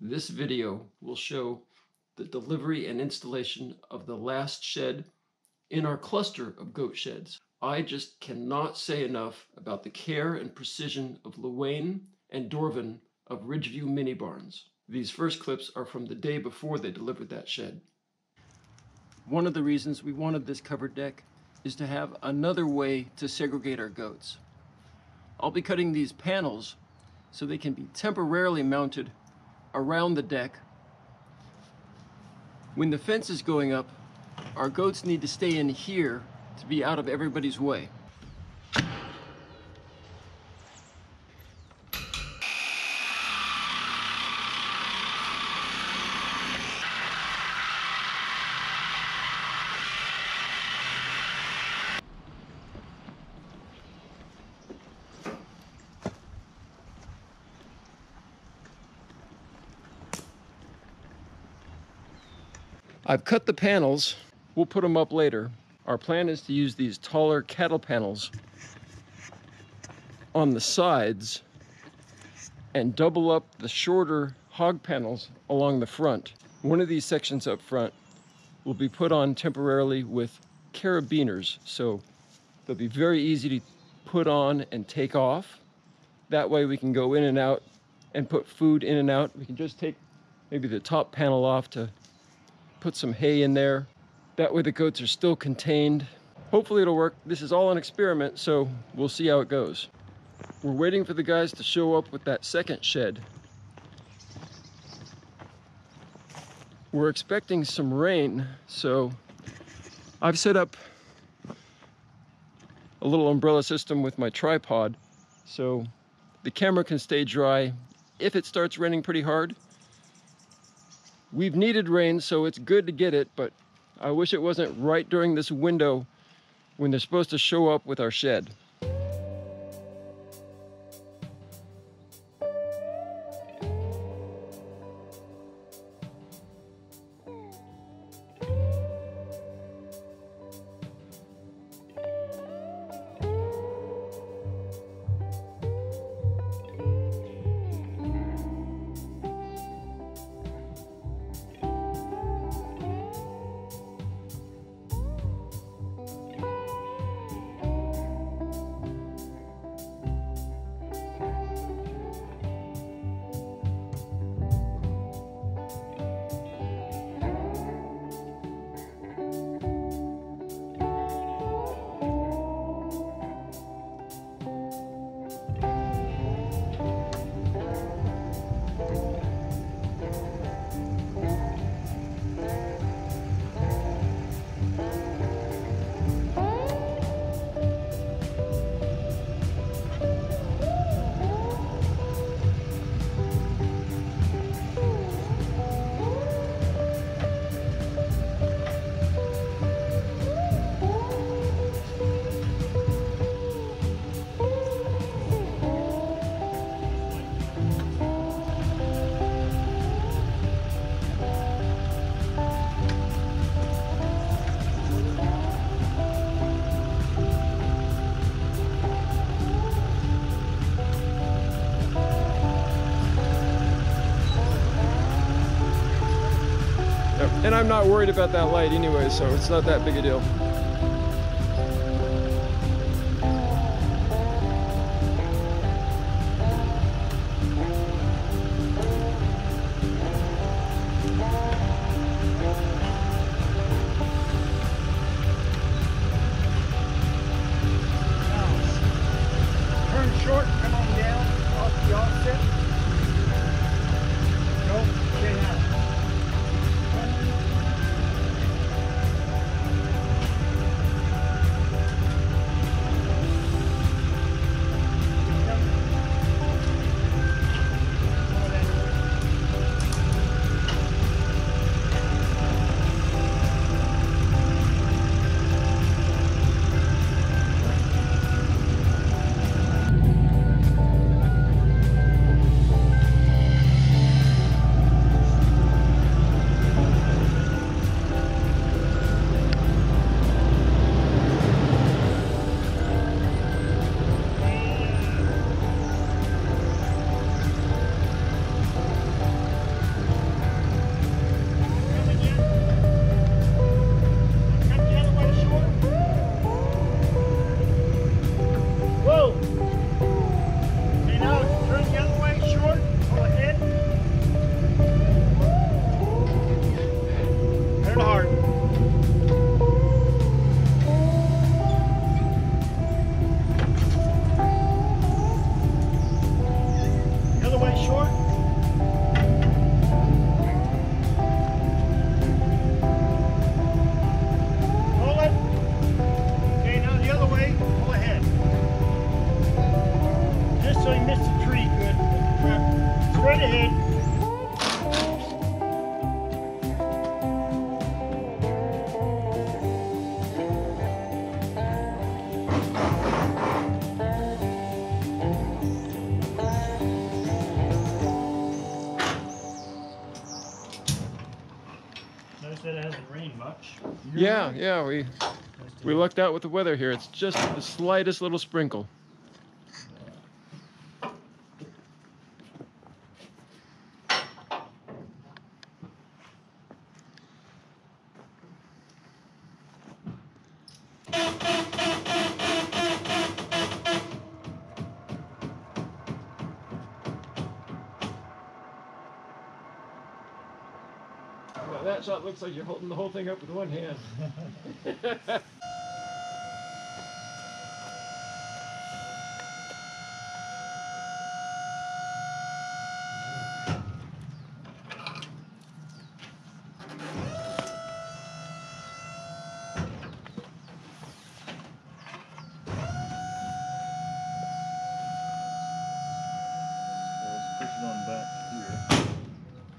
This video will show the delivery and installation of the last shed in our cluster of goat sheds. I just cannot say enough about the care and precision of Luane and Dorvin of Ridgeview Mini Barns. These first clips are from the day before they delivered that shed. One of the reasons we wanted this covered deck is to have another way to segregate our goats. I'll be cutting these panels so they can be temporarily mounted around the deck. When the fence is going up, our goats need to stay in here to be out of everybody's way. I've cut the panels. We'll put them up later. Our plan is to use these taller cattle panels on the sides and double up the shorter hog panels along the front. One of these sections up front will be put on temporarily with carabiners. So they'll be very easy to put on and take off. That way we can go in and out and put food in and out. We can just take maybe the top panel off to put some hay in there. That way the goats are still contained. Hopefully it'll work. This is all an experiment, so we'll see how it goes. We're waiting for the guys to show up with that second shed. We're expecting some rain, so I've set up a little umbrella system with my tripod so the camera can stay dry if it starts raining pretty hard We've needed rain, so it's good to get it, but I wish it wasn't right during this window when they're supposed to show up with our shed. And I'm not worried about that light anyway, so it's not that big a deal. started. That it hasn't rained much. Yeah, yeah, we we lucked out with the weather here. It's just the slightest little sprinkle. Shot looks like you're holding the whole thing up with one hand.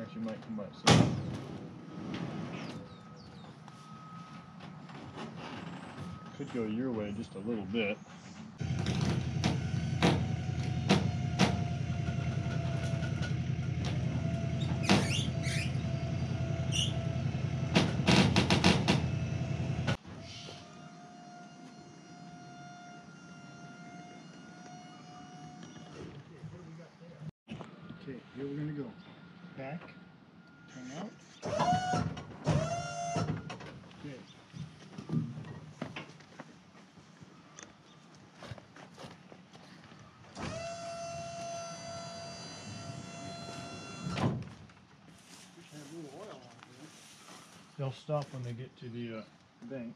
Actually, might come back soon. Could go your way just a little bit. Okay, here we're gonna go. Back, turn out. Okay. Just have a little oil on here. They'll stop when they get to the uh, bank.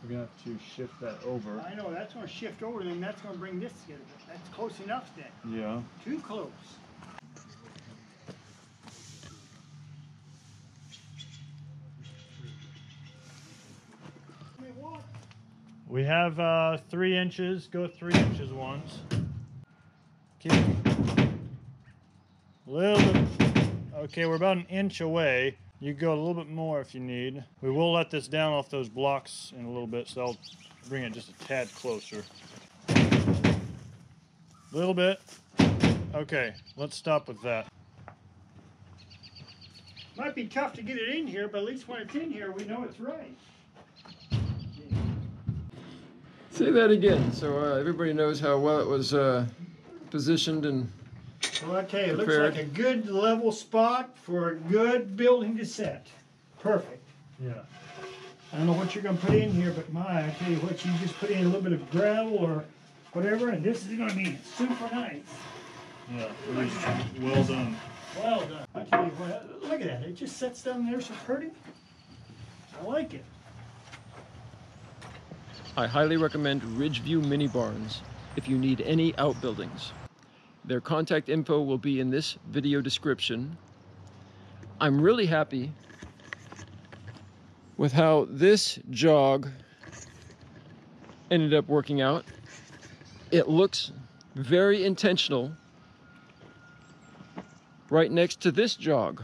We're gonna have to shift that over. I know, that's gonna shift over, then that's gonna bring this together. That's close enough then. Yeah. Too close. We have uh, three inches. Go three inches once. Keep a little bit. Okay, we're about an inch away. You can go a little bit more if you need. We will let this down off those blocks in a little bit, so I'll bring it just a tad closer. A little bit. Okay, let's stop with that. Might be tough to get it in here, but at least when it's in here, we know it's right. Say that again, so uh, everybody knows how well it was uh, positioned and Well, I tell you, it looks Prepared. like a good level spot for a good building to set. Perfect. Yeah. I don't know what you're gonna put in here, but my, I tell you what, you just put in a little bit of gravel or whatever, and this is gonna be super nice. Yeah, it was well done. Well done. I tell you what, look at that, it just sets down there so pretty. I like it. I highly recommend Ridgeview Mini Barns if you need any outbuildings. Their contact info will be in this video description. I'm really happy with how this jog ended up working out. It looks very intentional right next to this jog.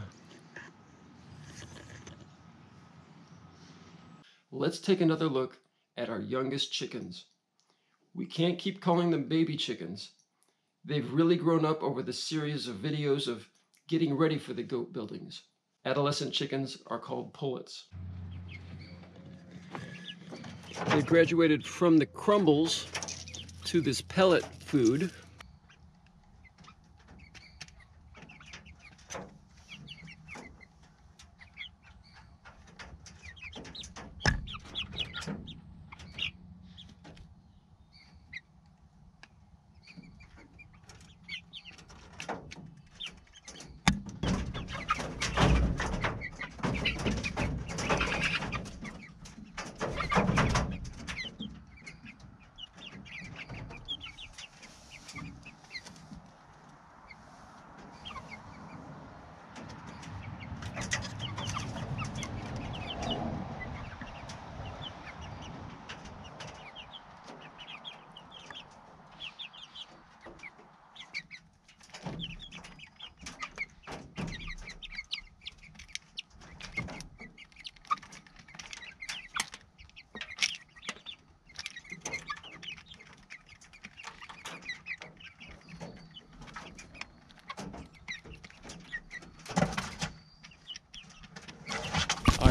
Let's take another look at our youngest chickens. We can't keep calling them baby chickens. They've really grown up over the series of videos of getting ready for the goat buildings. Adolescent chickens are called pullets. They graduated from the crumbles to this pellet food.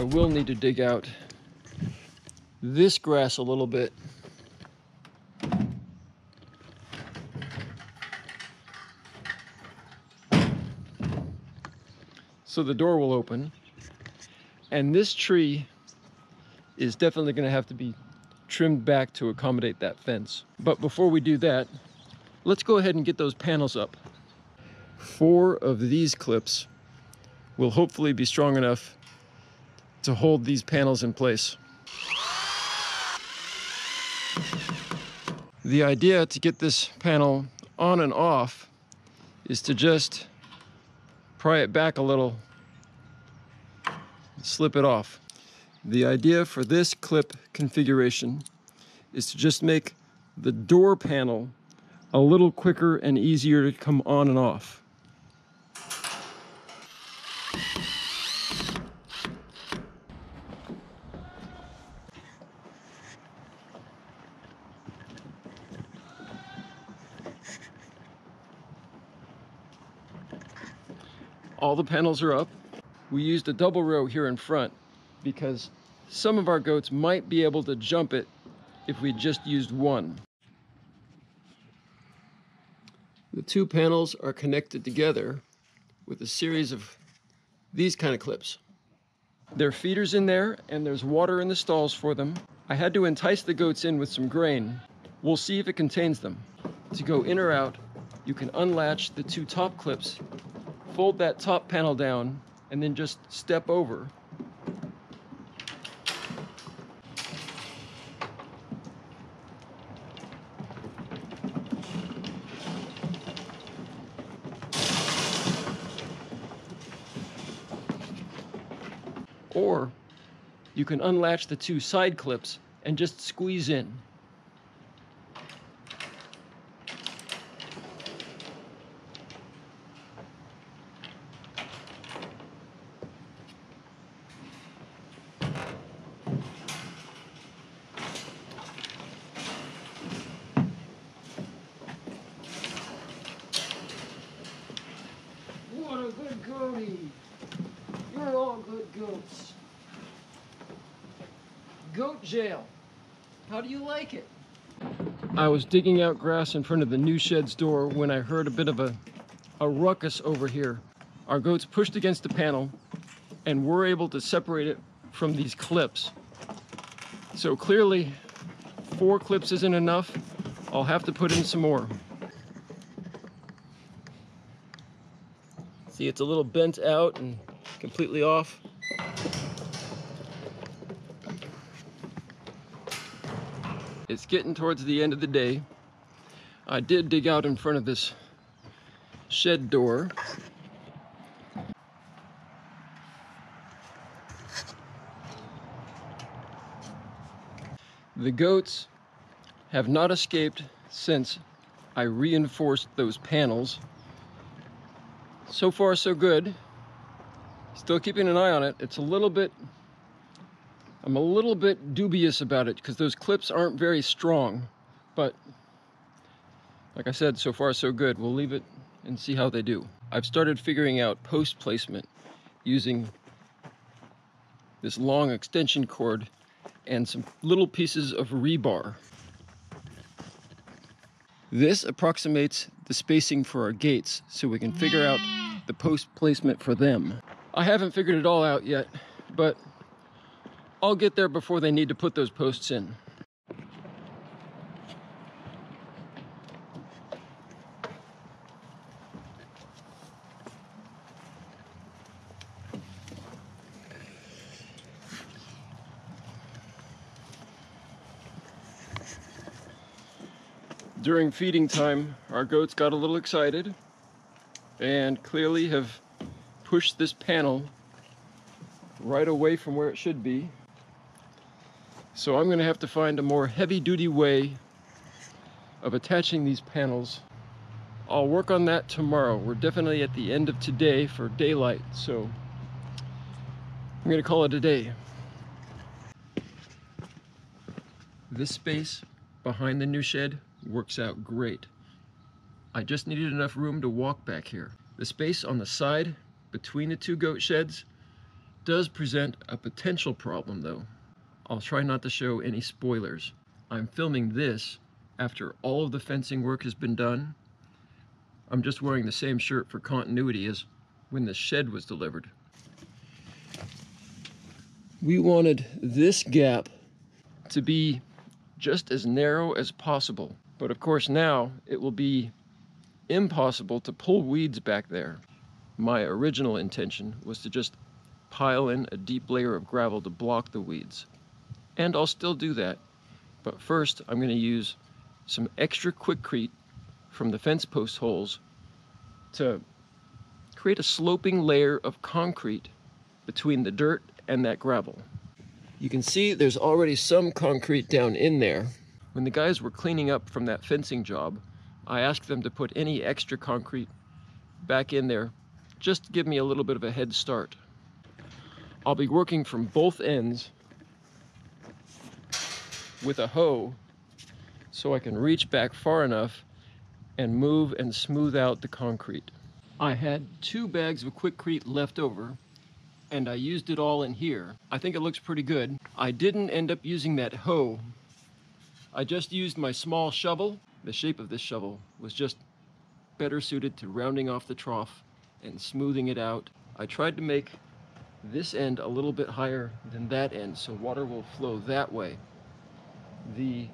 Will need to dig out this grass a little bit. So the door will open. And this tree is definitely going to have to be trimmed back to accommodate that fence. But before we do that, let's go ahead and get those panels up. Four of these clips will hopefully be strong enough to hold these panels in place. The idea to get this panel on and off is to just pry it back a little, slip it off. The idea for this clip configuration is to just make the door panel a little quicker and easier to come on and off. All the panels are up. We used a double row here in front because some of our goats might be able to jump it if we just used one. The two panels are connected together with a series of these kind of clips. There are feeders in there and there's water in the stalls for them. I had to entice the goats in with some grain. We'll see if it contains them. To go in or out, you can unlatch the two top clips, fold that top panel down, and then just step over Or you can unlatch the two side clips and just squeeze in. What a good goatie! You're all good goats. Goat jail. How do you like it? I was digging out grass in front of the new shed's door when I heard a bit of a, a ruckus over here. Our goats pushed against the panel and were able to separate it from these clips. So clearly, four clips isn't enough. I'll have to put in some more. See, it's a little bent out and completely off. It's getting towards the end of the day. I did dig out in front of this shed door. The goats have not escaped since I reinforced those panels. So far, so good. Still keeping an eye on it. It's a little bit, I'm a little bit dubious about it because those clips aren't very strong. But like I said, so far so good. We'll leave it and see how they do. I've started figuring out post placement using this long extension cord and some little pieces of rebar. This approximates the spacing for our gates so we can figure out the post placement for them. I haven't figured it all out yet, but I'll get there before they need to put those posts in. During feeding time, our goats got a little excited and clearly have pushed this panel right away from where it should be. So I'm gonna have to find a more heavy duty way of attaching these panels. I'll work on that tomorrow. We're definitely at the end of today for daylight, so I'm gonna call it a day. This space behind the new shed works out great. I just needed enough room to walk back here. The space on the side between the two goat sheds does present a potential problem though. I'll try not to show any spoilers. I'm filming this after all of the fencing work has been done. I'm just wearing the same shirt for continuity as when the shed was delivered. We wanted this gap to be just as narrow as possible. But of course now it will be impossible to pull weeds back there. My original intention was to just pile in a deep layer of gravel to block the weeds. And I'll still do that. But first I'm going to use some extra Quikrete from the fence post holes to create a sloping layer of concrete between the dirt and that gravel. You can see there's already some concrete down in there. When the guys were cleaning up from that fencing job, I asked them to put any extra concrete back in there just to give me a little bit of a head start. I'll be working from both ends with a hoe so I can reach back far enough and move and smooth out the concrete. I had two bags of Quikrete left over and I used it all in here. I think it looks pretty good. I didn't end up using that hoe. I just used my small shovel. The shape of this shovel was just better suited to rounding off the trough and smoothing it out. I tried to make this end a little bit higher than that end so water will flow that way. The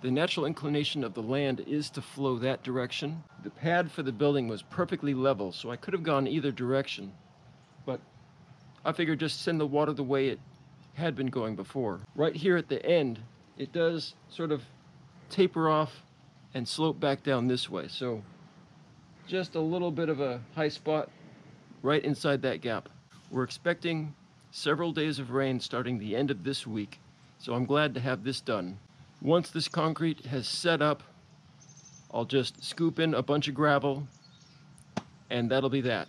the natural inclination of the land is to flow that direction. The pad for the building was perfectly level, so I could have gone either direction. But I figured just send the water the way it had been going before. Right here at the end, it does sort of taper off and slope back down this way. So just a little bit of a high spot right inside that gap. We're expecting several days of rain starting the end of this week, so I'm glad to have this done. Once this concrete has set up, I'll just scoop in a bunch of gravel and that'll be that.